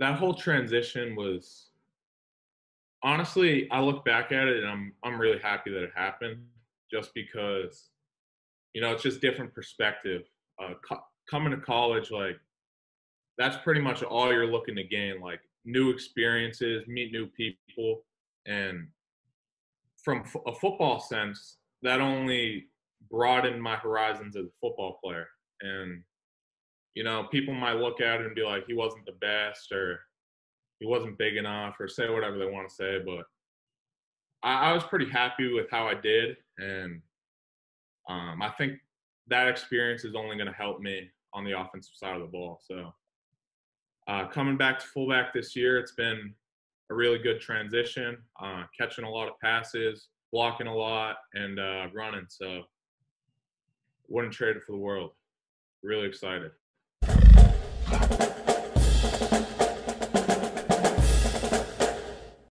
that whole transition was honestly, I look back at it and I'm I'm really happy that it happened, just because, you know, it's just different perspective. Uh, co- coming to college, like that's pretty much all you're looking to gain, like new experiences, meet new people, and from f- a football sense, that only broadened my horizons as a football player. And you know, people might look at it and be like, he wasn't the best, or he wasn't big enough, or say whatever they want to say. But I, I was pretty happy with how I did, and um, I think that experience is only going to help me on the offensive side of the ball. So uh, coming back to fullback this year, it's been a really good transition, uh, catching a lot of passes, blocking a lot, and uh, running. So wouldn't trade it for the world. Really excited. Thank you.